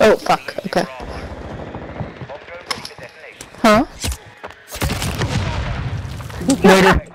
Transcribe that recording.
Oh, fuck. Okay. Huh? Later.